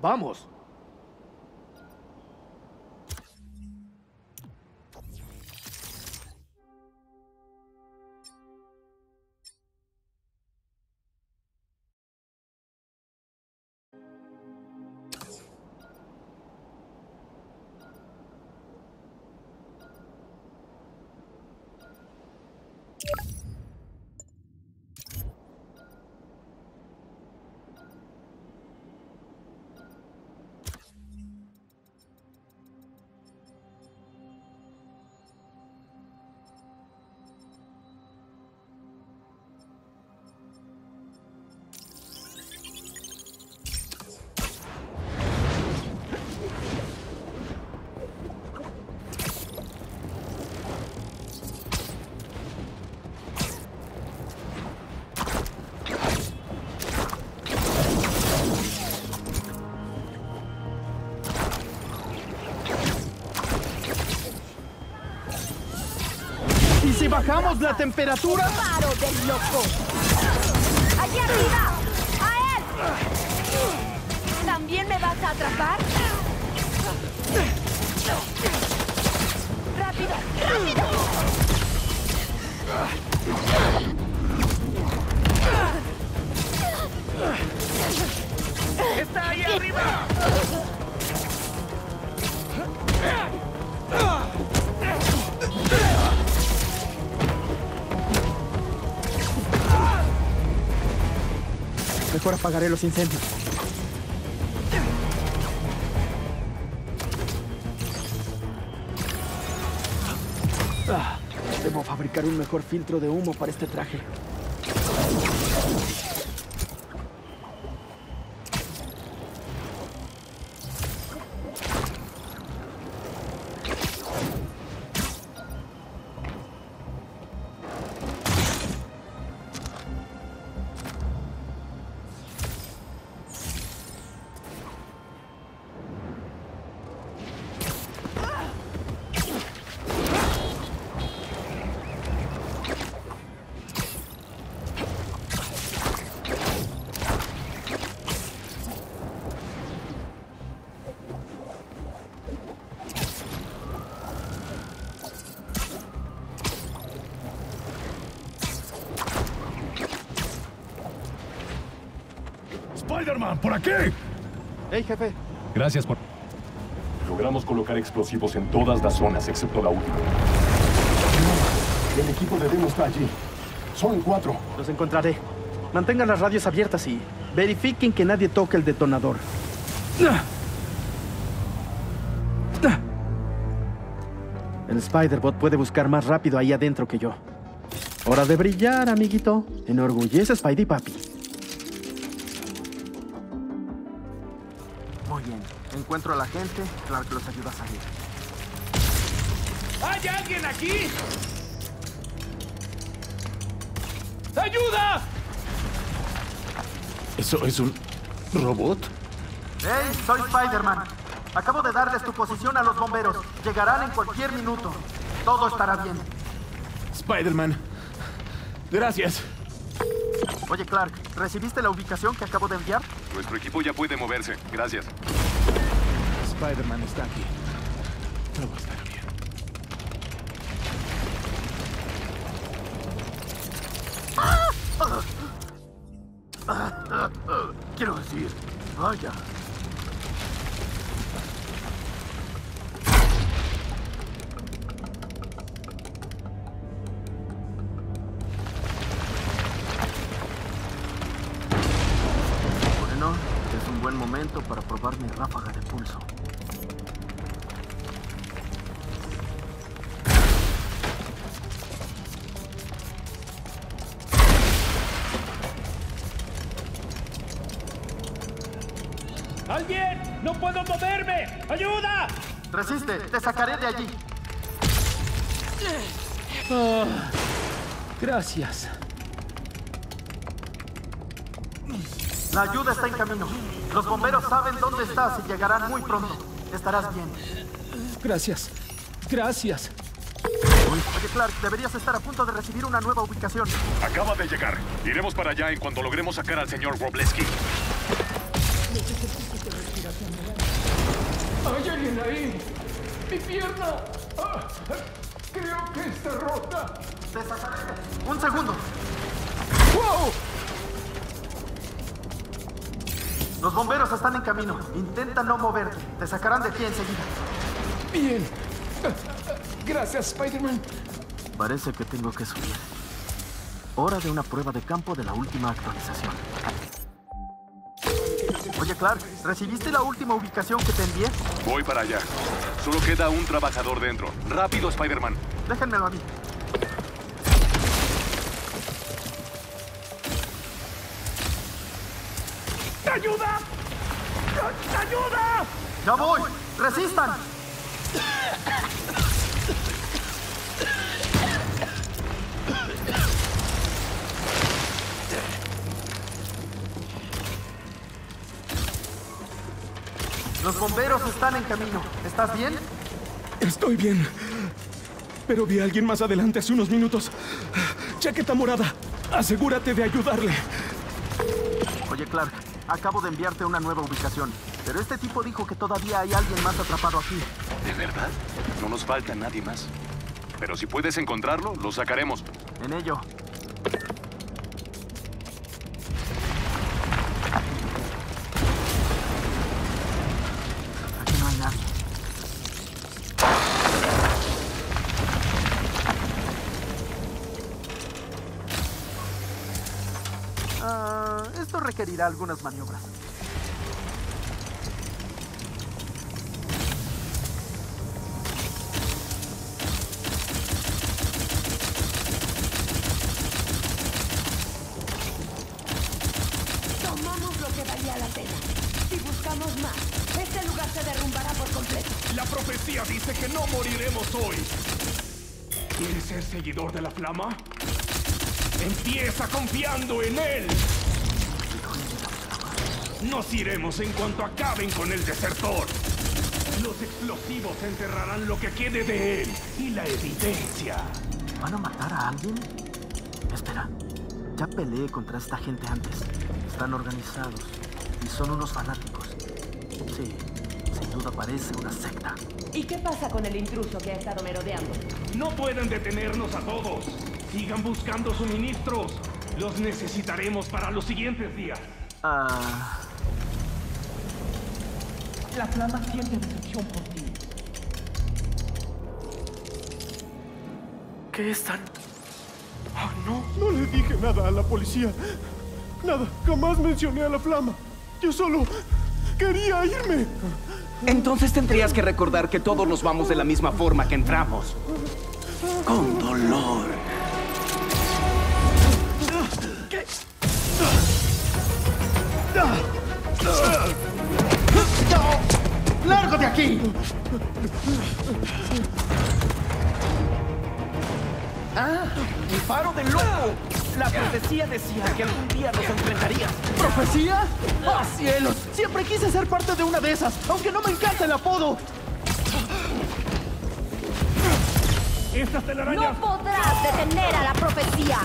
Vamos. Bajamos la temperatura? ¡Paro del loco! ¡Allí arriba! ¡A él! ¿También me vas a atrapar? Apagaré los incendios. Ah, debo fabricar un mejor filtro de humo para este traje. Aquí. ¡Hey, jefe! Gracias por... Logramos colocar explosivos en todas las zonas, excepto la última. El equipo de Demo está allí. Son cuatro. Los encontraré. Mantengan las radios abiertas y verifiquen que nadie toque el detonador. El Spider-Bot puede buscar más rápido ahí adentro que yo. Hora de brillar, amiguito. Enorgullece a Spidey Papi. Encuentro a la gente. Clark los ayuda a salir. ¿Hay alguien aquí? ¡Ayuda! ¿Eso es un robot? ¡Hey! Soy Spider-Man. Acabo de darles tu posición a los bomberos. Llegarán en cualquier minuto. Todo estará bien. Spider-Man. Gracias. Oye, Clark, ¿recibiste la ubicación que acabo de enviar? Nuestro equipo ya puede moverse. Gracias. Spider-Man está aquí. Todo estará bien. Quiero decir, vaya. Bueno, es un buen momento para probar mi ráfaga de pulso. Resiste, te sacaré de allí. Gracias. La ayuda está en camino. Los bomberos saben dónde estás y llegarán muy pronto. Estarás bien. Gracias. Gracias. Oye, Clark, deberías estar a punto de recibir una nueva ubicación. Acaba de llegar. Iremos para allá en cuanto logremos sacar al señor Robleski. ¡Mi pierna! Ah, creo que está rota. Un segundo. ¡Wow! Los bomberos están en camino. Intenta no moverte. Te sacarán de aquí enseguida. Bien. Gracias, Spider-Man. Parece que tengo que subir. Hora de una prueba de campo de la última actualización. Oye, Clark, ¿recibiste la última ubicación que te envié? Voy para allá. Solo queda un trabajador dentro. Rápido, Spider-Man. Déjenmelo a mí. ¡Ayuda! ¡Ayuda! ¡Ya voy! ¡Resistan! Los bomberos están en camino. ¿Estás bien? Estoy bien. Pero vi a alguien más adelante hace unos minutos. Chaqueta morada. Asegúrate de ayudarle. Oye, Clark, acabo de enviarte una nueva ubicación. Pero este tipo dijo que todavía hay alguien más atrapado aquí. ¿De verdad? No nos falta nadie más. Pero si puedes encontrarlo, lo sacaremos. En ello. Requerirá algunas maniobras. Tomamos lo que valía la pena. Si buscamos más, este lugar se derrumbará por completo. La profecía dice que no moriremos hoy. ¿Quieres ser seguidor de la flama? Empieza confiando en él. Nos iremos en cuanto acaben con el desertor. Los explosivos enterrarán lo que quede de él y la evidencia. ¿Van a matar a alguien? Espera. Ya peleé contra esta gente antes. Están organizados y son unos fanáticos. Sí, sin duda parece una secta. ¿Y qué pasa con el intruso que ha estado merodeando? No pueden detenernos a todos. Sigan buscando suministros. Los necesitaremos para los siguientes días. Ah, La flama siente decepción por ti. ¿qué están? Ah, no, no le dije nada a la policía. Nada, jamás mencioné a la flama. Yo solo quería irme. Entonces tendrías que recordar que todos nos vamos de la misma forma que entramos. Con dolor. ¡Largo de aquí! ¡Ah! ¡Mi faro de loco! La profecía decía que algún día nos enfrentarías. ¿Profecía? ¡Oh, cielos! Siempre quise ser parte de una de esas, aunque no me encanta el apodo. Estas telarañas ¡No podrás detener a la profecía!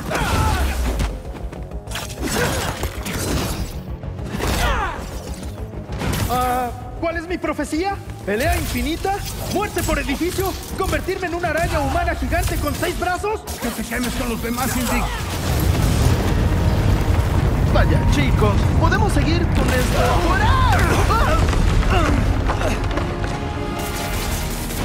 Ah, ¿Cuál es mi profecía? ¿Pelea infinita? ¿Muerte por edificio? ¿Convertirme en una araña humana gigante con seis brazos? que te quemes con los demás indignos. Vaya, chicos, ¿podemos seguir con esto?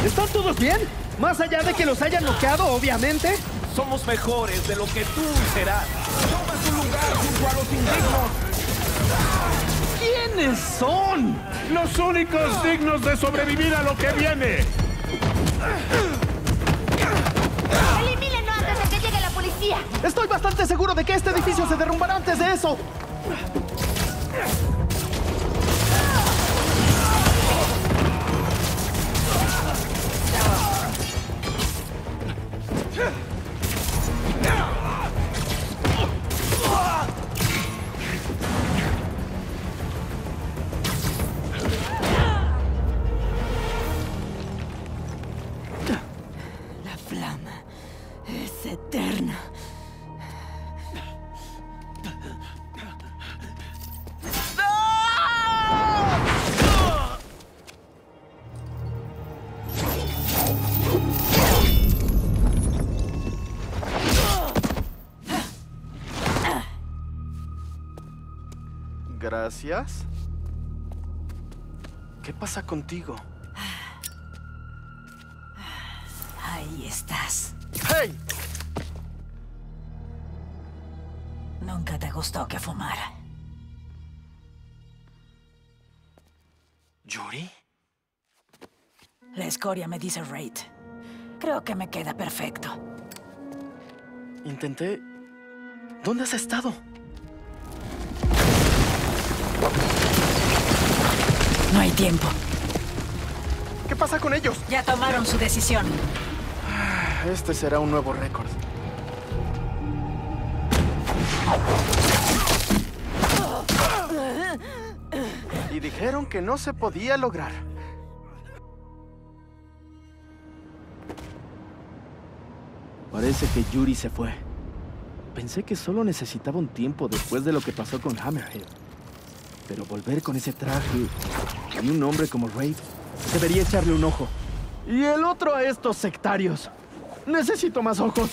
¿Están todos bien? Más allá de que los hayan noqueado, obviamente. Somos mejores de lo que tú serás. Toma tu lugar junto a los indignos. ¿Quiénes son? Los únicos dignos de sobrevivir a lo que viene. ¡Elimílenlo antes de que llegue la policía! Estoy bastante seguro de que este edificio se derrumbará antes de eso. Gracias. ¿Qué pasa contigo? Escoria me dice Raid. Creo que me queda perfecto. Intenté... ¿Dónde has estado? No hay tiempo. ¿Qué pasa con ellos? Ya tomaron su decisión. Este será un nuevo récord. Y dijeron que no se podía lograr. Parece que Yuri se fue. Pensé que solo necesitaba un tiempo después de lo que pasó con Hammerhead. Pero volver con ese traje y un hombre como Raid, debería echarle un ojo. Y el otro a estos sectarios. Necesito más ojos.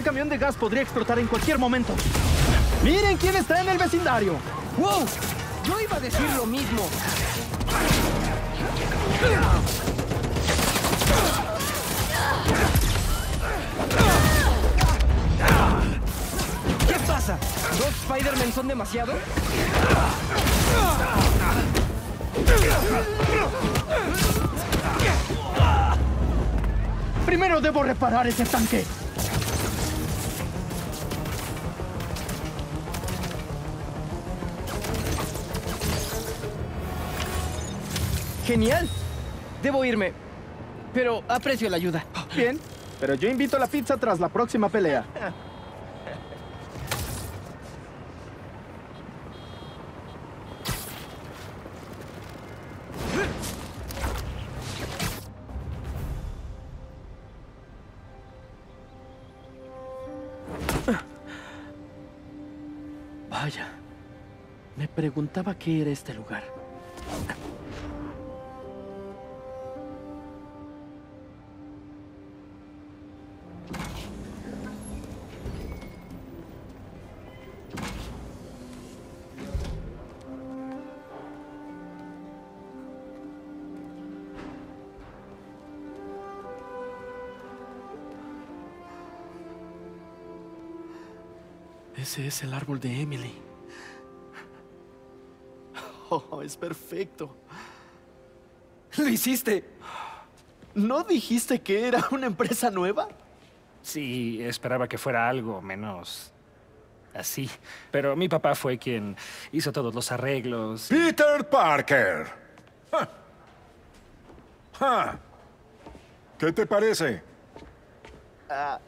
Ese camión de gas podría explotar en cualquier momento. ¡Miren quién está en el vecindario! ¡Wow! Yo iba a decir lo mismo. ¿Qué pasa? ¿Dos Spider-Man son demasiado? Primero debo reparar ese tanque. Genial. Debo irme. Pero aprecio la ayuda. Bien, pero yo invito a la pizza tras la próxima pelea. Vaya, me preguntaba qué era este lugar. Ese es el árbol de Emily. Oh, es perfecto. ¡Lo hiciste! ¿No dijiste que era una empresa nueva? Sí, esperaba que fuera algo menos así. Pero mi papá fue quien hizo todos los arreglos. Peter Parker. Ja. Ja. ¿Qué te parece? Ah,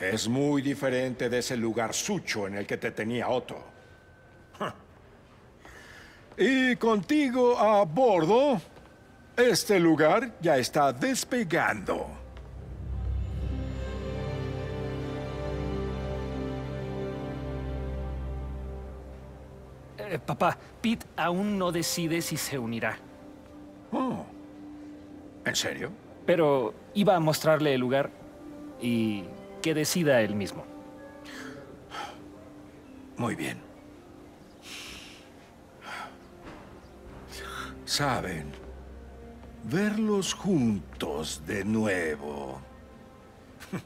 es muy diferente de ese lugar sucho en el que te tenía Otto. Y contigo a bordo, este lugar ya está despegando. Eh, papá, Pete aún no decide si se unirá. Oh. ¿En serio? Pero iba a mostrarle el lugar y que decida él mismo. Muy bien. Saben, verlos juntos de nuevo.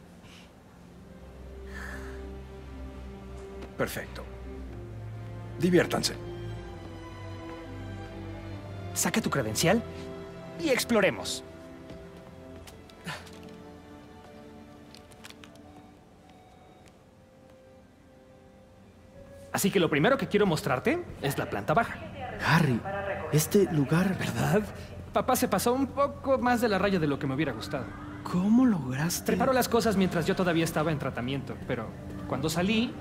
Perfecto. Diviértanse. Saca tu credencial y exploremos. Así que lo primero que quiero mostrarte es la planta baja. Harry, este lugar... ¿Verdad? Papá se pasó un poco más de la raya de lo que me hubiera gustado. ¿Cómo lograste? Preparó las cosas mientras yo todavía estaba en tratamiento, pero cuando salí,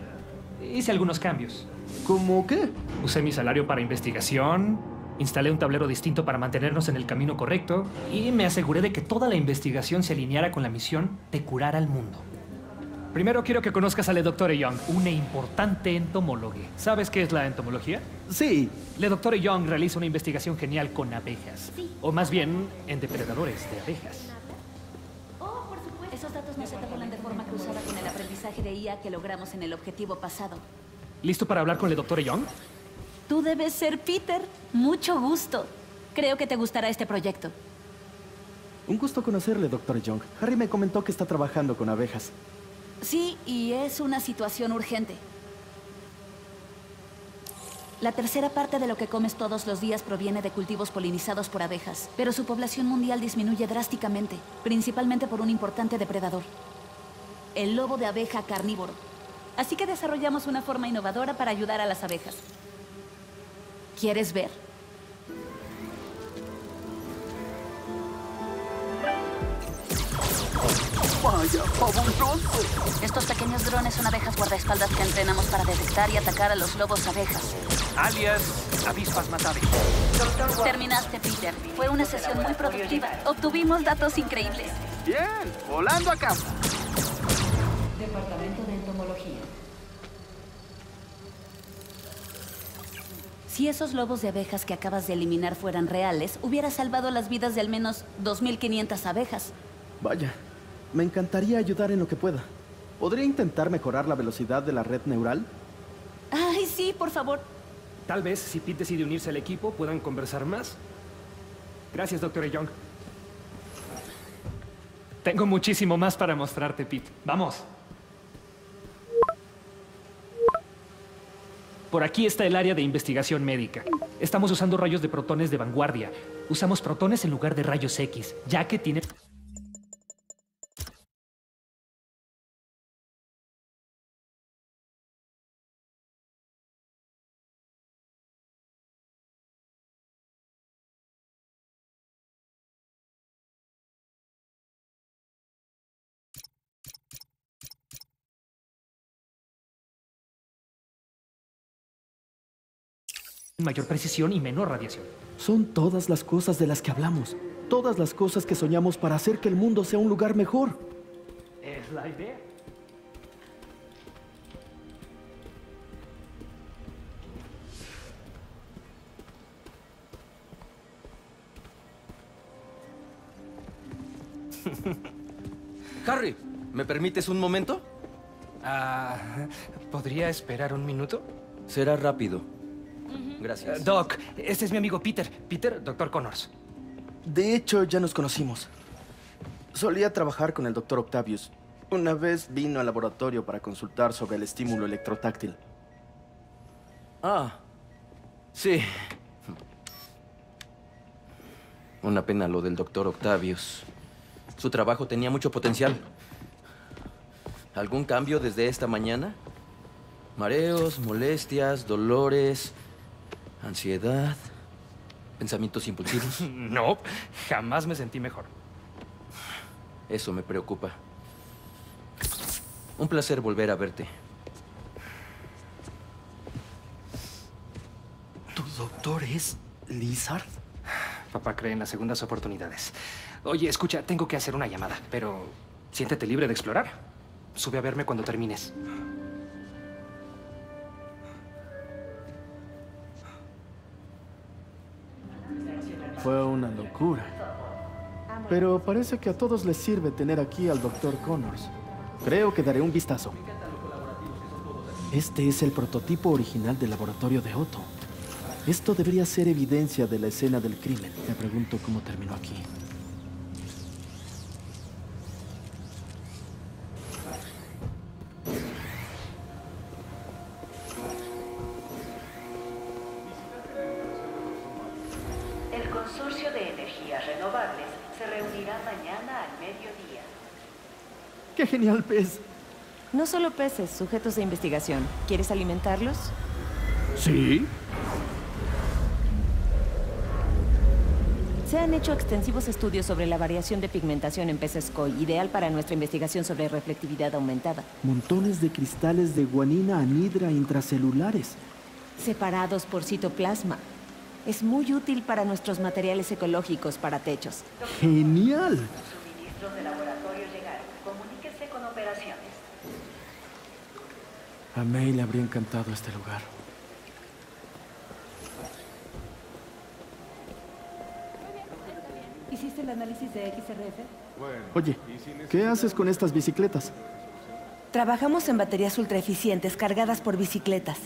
hice algunos cambios. ¿Cómo qué? Usé mi salario para investigación, instalé un tablero distinto para mantenernos en el camino correcto y me aseguré de que toda la investigación se alineara con la misión de curar al mundo. Primero quiero que conozcas a Le Doctor Young, una importante entomóloga. ¿Sabes qué es la entomología? Sí. Le Doctor Young realiza una investigación genial con abejas. O más bien, en depredadores de abejas. Oh, por supuesto. Esos datos no se tabulan de forma cruzada con el aprendizaje de IA que logramos en el objetivo pasado. ¿Listo para hablar con Le Doctor Young? Tú debes ser Peter. Mucho gusto. Creo que te gustará este proyecto. Un gusto conocerle, Dr. Young. Harry me comentó que está trabajando con abejas. Sí, y es una situación urgente. La tercera parte de lo que comes todos los días proviene de cultivos polinizados por abejas, pero su población mundial disminuye drásticamente, principalmente por un importante depredador. El lobo de abeja carnívoro. Así que desarrollamos una forma innovadora para ayudar a las abejas. ¿Quieres ver? ¡Vaya, fabuloso! Estos pequeños drones son abejas guardaespaldas que entrenamos para detectar y atacar a los lobos abejas. Alias avispas matables. Terminaste, Peter. Fue una sesión muy productiva. Obtuvimos datos increíbles. Bien, volando a casa. Departamento de Entomología. Si esos lobos de abejas que acabas de eliminar fueran reales, hubiera salvado las vidas de al menos 2.500 abejas. Vaya, me encantaría ayudar en lo que pueda. ¿Podría intentar mejorar la velocidad de la red neural? Ay, sí, por favor. Tal vez, si Pete decide unirse al equipo, puedan conversar más. Gracias, Dr. Young. Tengo muchísimo más para mostrarte, Pete. Vamos. Por aquí está el área de investigación médica. Estamos usando rayos de protones de vanguardia. Usamos protones en lugar de rayos X, ya que tiene... mayor precisión y menor radiación. Son todas las cosas de las que hablamos. Todas las cosas que soñamos para hacer que el mundo sea un lugar mejor. Es la idea. Harry, ¿me permites un momento? Ah, ¿Podría esperar un minuto? Será rápido. Gracias. Eh, Doc, este es mi amigo Peter. Peter, Doctor Connors. De hecho, ya nos conocimos. Solía trabajar con el doctor Octavius. Una vez vino al laboratorio para consultar sobre el estímulo electrotáctil. Ah, sí. Una pena lo del doctor Octavius. Su trabajo tenía mucho potencial. ¿Algún cambio desde esta mañana? Mareos, molestias, dolores, ansiedad, pensamientos impulsivos. No, jamás me sentí mejor. Eso me preocupa. Un placer volver a verte. ¿Tu doctor es Lizard? Papá cree en las segundas oportunidades. Oye, escucha, tengo que hacer una llamada, pero siéntete libre de explorar. Sube a verme cuando termines. Fue una locura. Pero parece que a todos les sirve tener aquí al Dr. Connors. Creo que daré un vistazo. Este es el prototipo original del laboratorio de Otto. Esto debería ser evidencia de la escena del crimen. Me pregunto cómo terminó aquí. Genial pez! No solo peces, sujetos de investigación. ¿Quieres alimentarlos? ¿Sí? Se han hecho extensivos estudios sobre la variación de pigmentación en peces koi, ideal para nuestra investigación sobre reflectividad aumentada. Montones de cristales de guanina anhidra intracelulares. Separados por citoplasma. Es muy útil para nuestros materiales ecológicos para techos. ¡Genial! Suministros de laboratorio llegaron. Comuníquese con operaciones. A May le habría encantado este lugar. ¿Hiciste el análisis de XRF? Oye, ¿qué haces con estas bicicletas? Trabajamos en baterías ultraeficientes cargadas por bicicletas.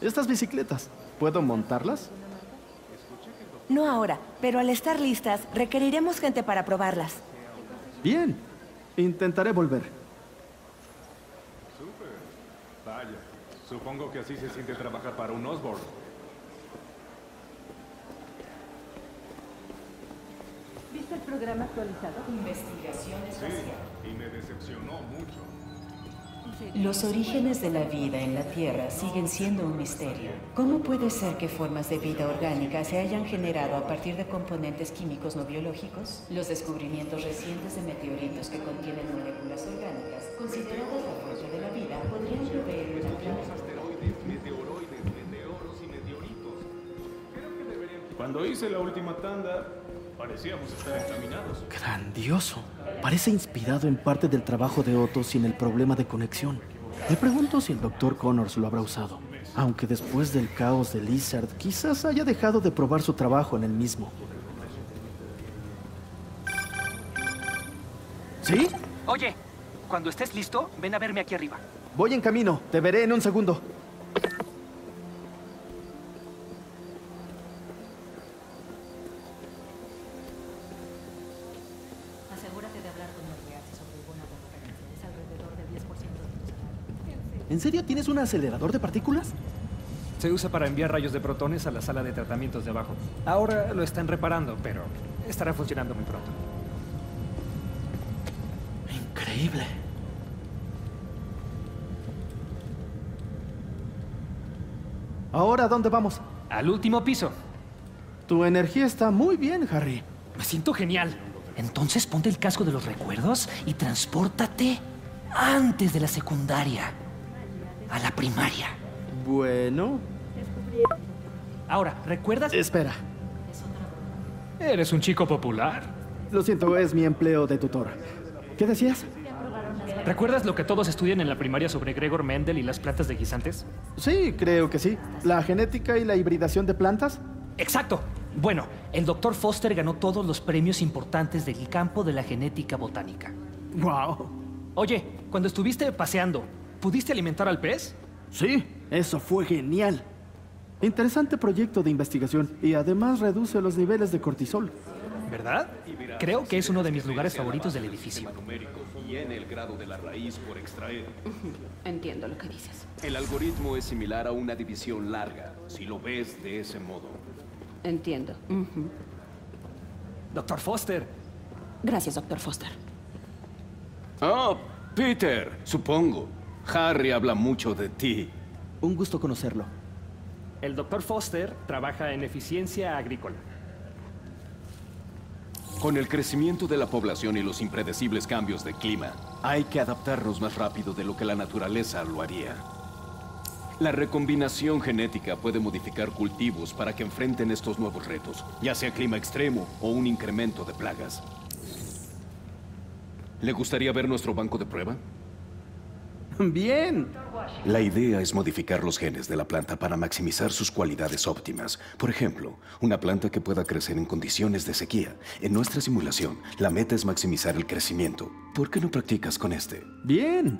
Estas bicicletas, ¿puedo montarlas? No ahora, pero al estar listas, requeriremos gente para probarlas. Bien, intentaré volver. Súper. Vaya. Supongo que así se siente trabajar para un Osborne. ¿Viste el programa actualizado? Investigación espacial. Y me decepcionó mucho. Los orígenes de la vida en la Tierra siguen siendo un misterio. ¿Cómo puede ser que formas de vida orgánica se hayan generado a partir de componentes químicos no biológicos? Los descubrimientos recientes de meteoritos que contienen moléculas orgánicas, consideradas la fuente de la vida, podrían proveer Cuando hice la última tanda, parecíamos estar encaminados. Grandioso. Parece inspirado en parte del trabajo de Otto sin el problema de conexión. Me pregunto si el Dr. Connors lo habrá usado. Aunque después del caos de Lizard, quizás haya dejado de probar su trabajo en el mismo. ¿Sí? Oye, cuando estés listo, ven a verme aquí arriba. Voy en camino. Te veré en un segundo. ¿En serio tienes un acelerador de partículas? Se usa para enviar rayos de protones a la sala de tratamientos de abajo. Ahora lo están reparando, pero estará funcionando muy pronto. Increíble. ¿Ahora dónde vamos? Al último piso. Tu energía está muy bien, Harry. Me siento genial. Entonces ponte el casco de los recuerdos y transpórtate antes de la secundaria a la primaria. Bueno. Ahora, ¿recuerdas? Espera. Eres un chico popular. Lo siento, es mi empleo de tutor. ¿Qué decías? ¿Recuerdas lo que todos estudian en la primaria sobre Gregor Mendel y las plantas de guisantes? Sí, creo que sí. ¿La genética y la hibridación de plantas? Exacto. Bueno, el doctor Foster ganó todos los premios importantes del campo de la genética botánica. ¡Wow! Oye, cuando estuviste paseando, ¿pudiste alimentar al pez? Sí, eso fue genial. Interesante proyecto de investigación y además reduce los niveles de cortisol. ¿Verdad? Creo que es uno de mis lugares favoritos del edificio. El grado de la raíz por extraer. Entiendo lo que dices. El algoritmo es similar a una división larga, si lo ves de ese modo. Entiendo. Doctor Foster. Gracias, doctor Foster. Oh, Peter, supongo. Harry habla mucho de ti. Un gusto conocerlo. El doctor Foster trabaja en eficiencia agrícola. Con el crecimiento de la población y los impredecibles cambios de clima, hay que adaptarnos más rápido de lo que la naturaleza lo haría. La recombinación genética puede modificar cultivos para que enfrenten estos nuevos retos, ya sea clima extremo o un incremento de plagas. ¿Le gustaría ver nuestro banco de prueba? Bien. La idea es modificar los genes de la planta para maximizar sus cualidades óptimas. Por ejemplo, una planta que pueda crecer en condiciones de sequía. En nuestra simulación, la meta es maximizar el crecimiento. ¿Por qué no practicas con este? Bien.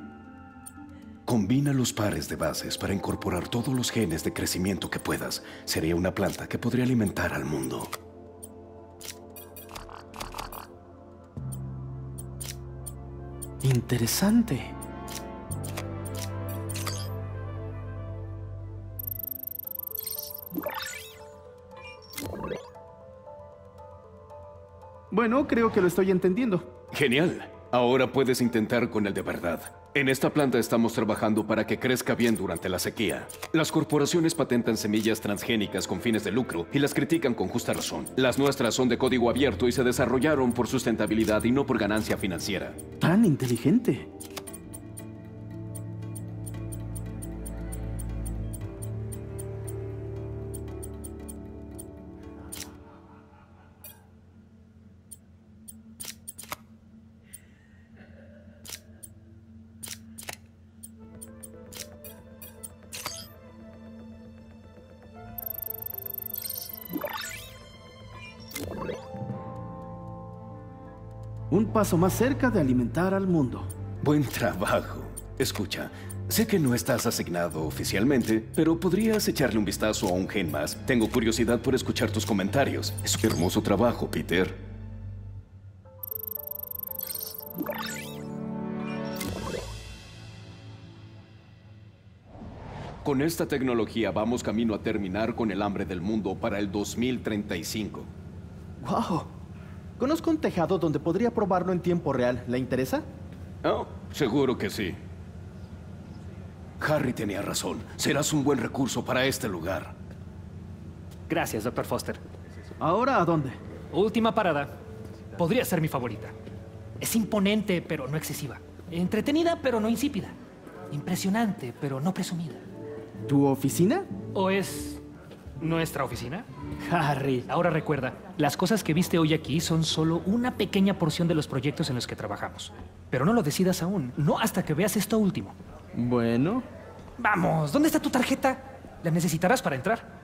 Combina los pares de bases para incorporar todos los genes de crecimiento que puedas. Sería una planta que podría alimentar al mundo. Interesante. Bueno, creo que lo estoy entendiendo. Genial. Ahora puedes intentar con el de verdad. En esta planta estamos trabajando para que crezca bien durante la sequía. Las corporaciones patentan semillas transgénicas con fines de lucro y las critican con justa razón. Las nuestras son de código abierto y se desarrollaron por sustentabilidad y no por ganancia financiera. Tan inteligente. Paso más cerca de alimentar al mundo. Buen trabajo. Escucha, sé que no estás asignado oficialmente, pero podrías echarle un vistazo a un gen más. Tengo curiosidad por escuchar tus comentarios. Es un hermoso trabajo, Peter. Con esta tecnología vamos camino a terminar con el hambre del mundo para el 2035. ¡Wow! Conozco un tejado donde podría probarlo en tiempo real. ¿Le interesa? Oh, seguro que sí. Harry tenía razón. Serás un buen recurso para este lugar. Gracias, Dr. Foster. ¿Ahora a dónde? Última parada. Podría ser mi favorita. Es imponente, pero no excesiva. Entretenida, pero no insípida. Impresionante, pero no presumida. ¿Tu oficina? ¿O es nuestra oficina? Harry. Ahora recuerda, las cosas que viste hoy aquí son solo una pequeña porción de los proyectos en los que trabajamos. Pero no lo decidas aún, no hasta que veas esto último. Bueno. Vamos, ¿dónde está tu tarjeta? La necesitarás para entrar.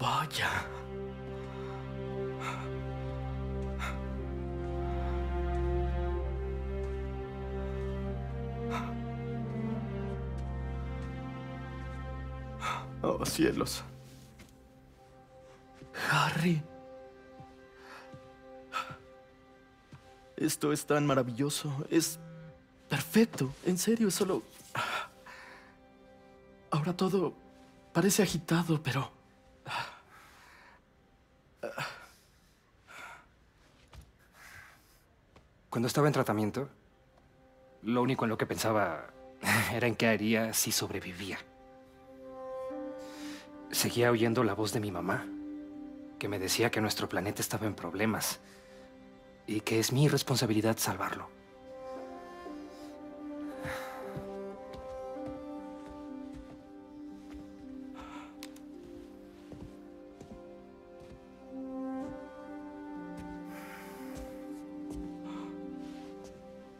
Vaya. Oh, cielos. Harry. Esto es tan maravilloso. Es perfecto. En serio, es solo... Ahora todo parece agitado, pero... Cuando estaba en tratamiento, lo único en lo que pensaba era en qué haría si sobrevivía. Seguía oyendo la voz de mi mamá, que me decía que nuestro planeta estaba en problemas y que es mi responsabilidad salvarlo.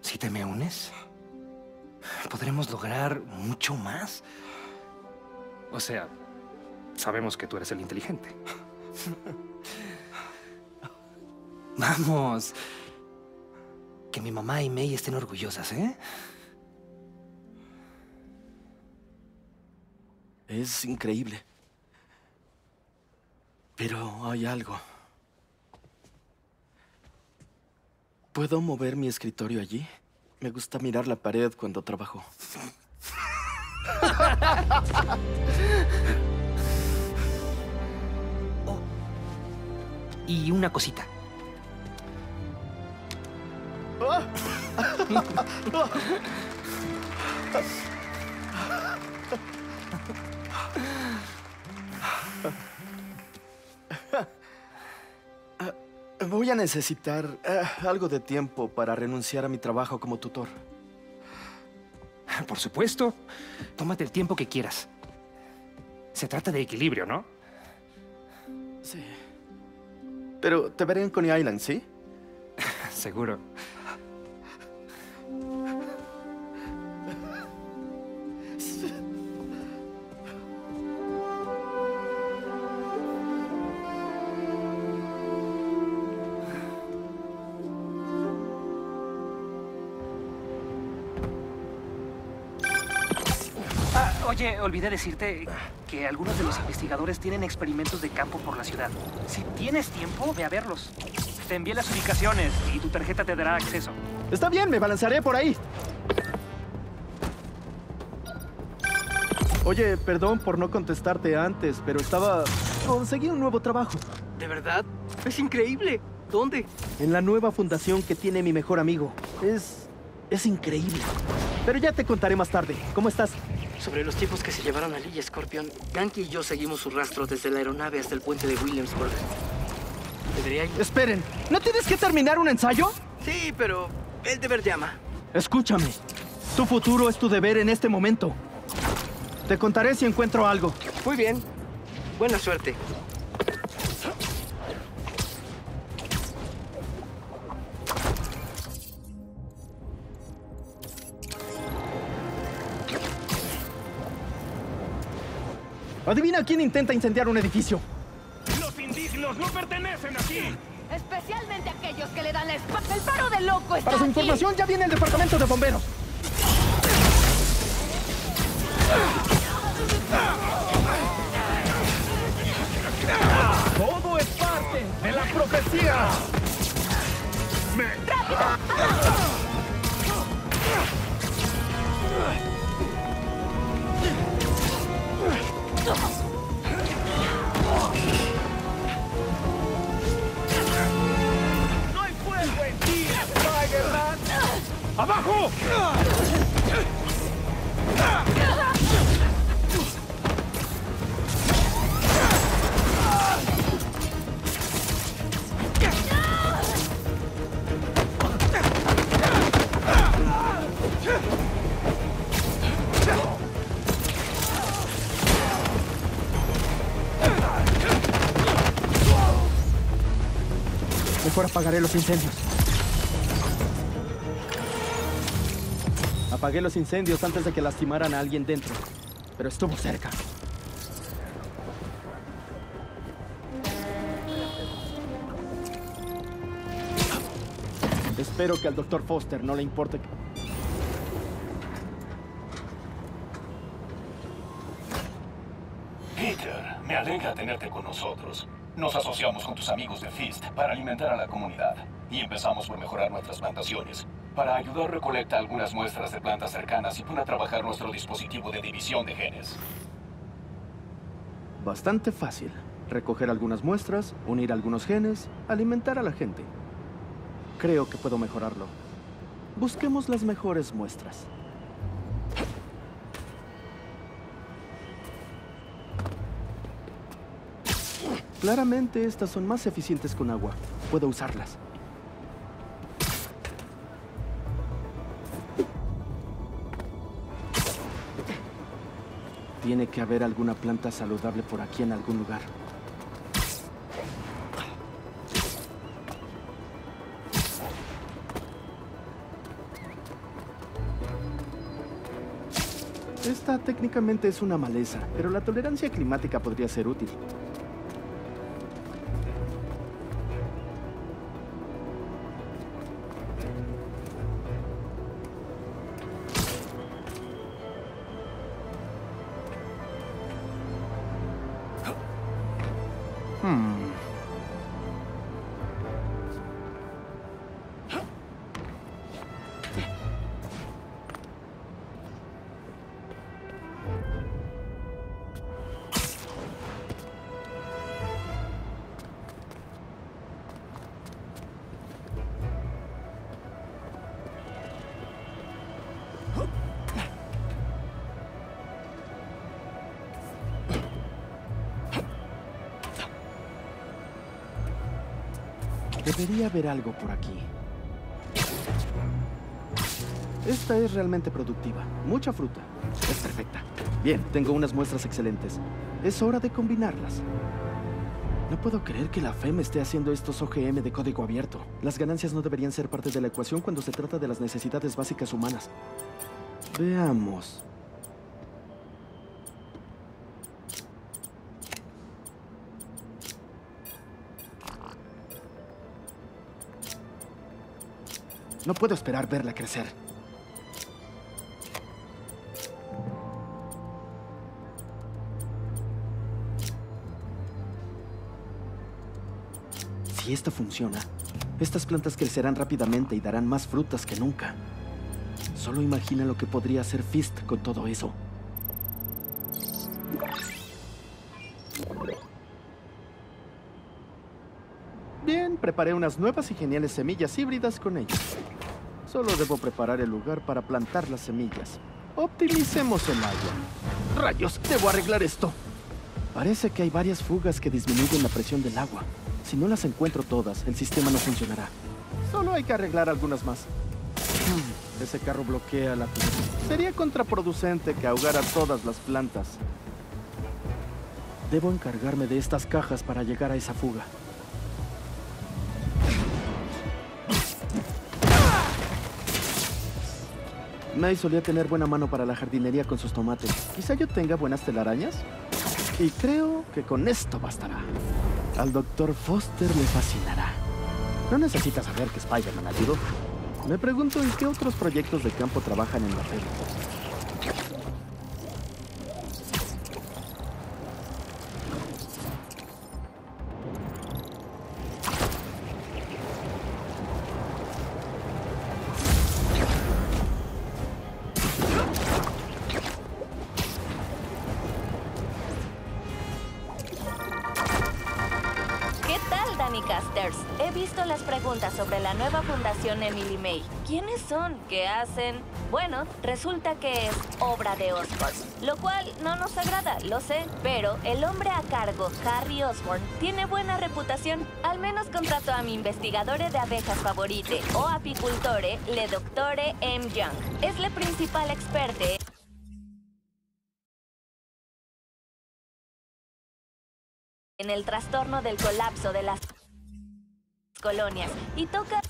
Si te me unes, podremos lograr mucho más. O sea, sabemos que tú eres el inteligente. Vamos. Que mi mamá y May estén orgullosas, ¿eh? Es increíble. Pero hay algo. ¿Puedo mover mi escritorio allí? Me gusta mirar la pared cuando trabajo. Y una cosita. Voy a necesitar eh, algo de tiempo para renunciar a mi trabajo como tutor. Por supuesto. Tómate el tiempo que quieras. Se trata de equilibrio, ¿no? Pero te veré en Coney Island, ¿sí? Seguro. Oye, olvidé decirte que algunos de los investigadores tienen experimentos de campo por la ciudad. Si tienes tiempo, ve a verlos. Te envié las ubicaciones y tu tarjeta te dará acceso. Está bien, me balancearé por ahí. Oye, perdón por no contestarte antes, pero estaba... Conseguí un nuevo trabajo. ¿De verdad? Es increíble. ¿Dónde? En la nueva fundación que tiene mi mejor amigo. Es... es increíble. Pero ya te contaré más tarde. ¿Cómo estás? Sobre los tipos que se llevaron a Lee y Scorpion, Ganky y yo seguimos su rastro desde la aeronave hasta el puente de Williamsburg. Debería ir. Esperen, ¿no tienes que terminar un ensayo? Sí, pero el deber llama. Escúchame. Tu futuro es tu deber en este momento. Te contaré si encuentro algo. Muy bien. Buena suerte. Adivina quién intenta incendiar un edificio. ¡Los indignos no pertenecen aquí! Especialmente aquellos que le dan la espalda. El paro de loco está Para su aquí. información ya viene el departamento de bomberos. Todo es parte de la profecía. Me... ¡No ¡Abajo! Mejor apagaré los incendios. Apagué los incendios antes de que lastimaran a alguien dentro. Pero estuvo cerca. Espero que al Dr. Foster no le importe que... Peter, me alegra tenerte con nosotros. Nos asociamos con tus amigos de Fist para alimentar a la comunidad. Y empezamos por mejorar nuestras plantaciones. Para ayudar recolecta algunas muestras de plantas cercanas y pone a trabajar nuestro dispositivo de división de genes. Bastante fácil. Recoger algunas muestras, unir algunos genes, alimentar a la gente. Creo que puedo mejorarlo. Busquemos las mejores muestras. Claramente estas son más eficientes con agua. Puedo usarlas. Tiene que haber alguna planta saludable por aquí en algún lugar. Esta técnicamente es una maleza, pero la tolerancia climática podría ser útil. Debería haber algo por aquí. Esta es realmente productiva. Mucha fruta. Es perfecta. Bien, tengo unas muestras excelentes. Es hora de combinarlas. No puedo creer que la FEM esté haciendo estos OGM de código abierto. Las ganancias no deberían ser parte de la ecuación cuando se trata de las necesidades básicas humanas. Veamos. No puedo esperar verla crecer. Si esto funciona, estas plantas crecerán rápidamente y darán más frutas que nunca. Solo imagina lo que podría hacer Fist con todo eso. Preparé unas nuevas y geniales semillas híbridas con ellas. Solo debo preparar el lugar para plantar las semillas. Optimicemos el agua. ¡Rayos! Debo arreglar esto. Parece que hay varias fugas que disminuyen la presión del agua. Si no las encuentro todas, el sistema no funcionará. Solo hay que arreglar algunas más. Hmm, ese carro bloquea la tierra. Sería contraproducente que ahogara todas las plantas. Debo encargarme de estas cajas para llegar a esa fuga. May solía tener buena mano para la jardinería con sus tomates. Quizá yo tenga buenas telarañas. Y creo que con esto bastará. Al Dr. Foster le fascinará. No necesita saber que Spider-Man ayudó. Me pregunto en qué otros proyectos de campo trabajan en la FED. ¿Quiénes son? ¿Qué hacen? Bueno, resulta que es obra de Osborn, lo cual no nos agrada, lo sé, pero el hombre a cargo, Harry Osborn, tiene buena reputación. Al menos contrató a mi investigadore de abejas favorite, o apicultore, le doctore M. Young. Es la principal experte en el trastorno del colapso de las colonias y toca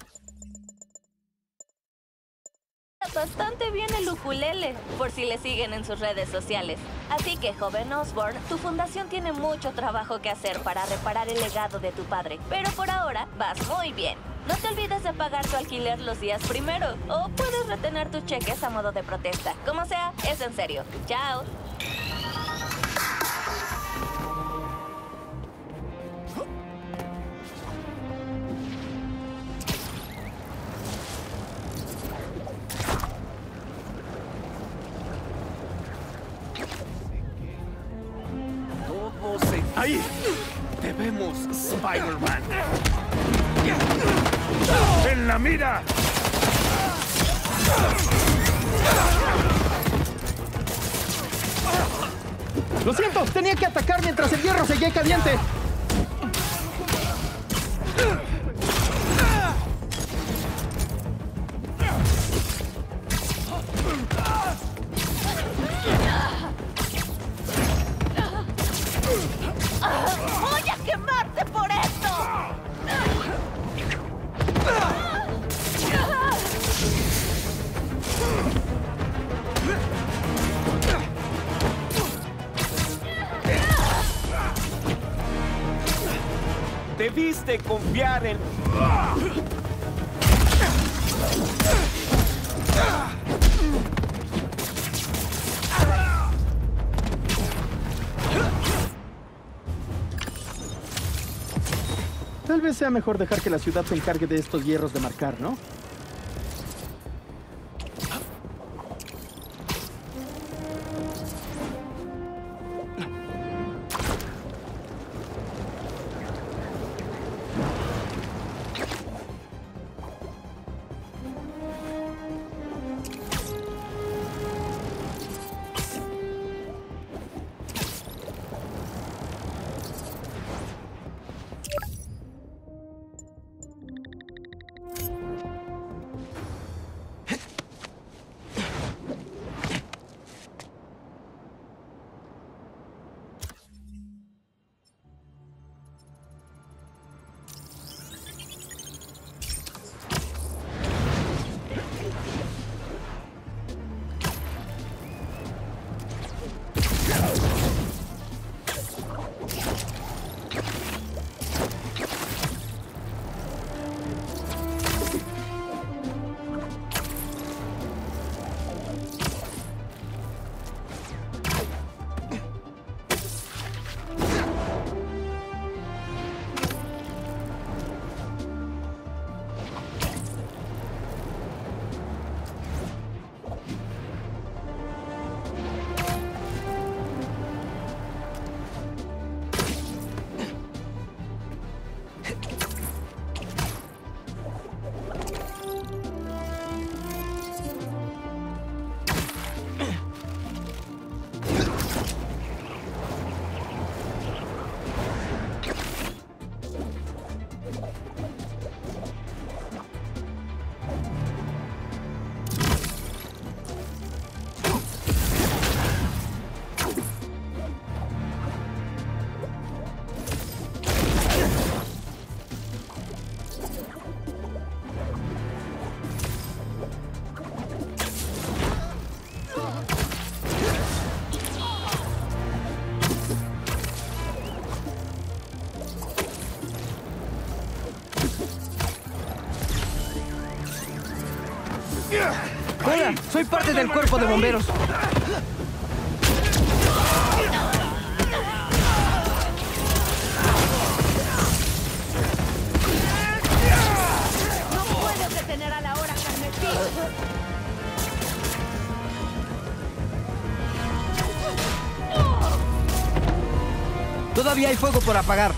bastante bien el ukulele, por si le siguen en sus redes sociales. Así que, joven Osborn, tu fundación tiene mucho trabajo que hacer para reparar el legado de tu padre, pero por ahora vas muy bien. No te olvides de pagar tu alquiler los días primero, o puedes retener tus cheques a modo de protesta. Como sea, es en serio. Chao. Spider-Man! ¡En la mira! ¡Lo siento! Tenía que atacar mientras el hierro seguía caliente. Sea mejor dejar que la ciudad se encargue de estos hierros de marcar, ¿no? Soy parte del cuerpo de bomberos. ¡No puedo detener a la hora carmesí! Todavía hay fuego por apagar.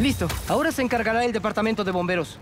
Listo. Ahora se encargará el departamento de bomberos.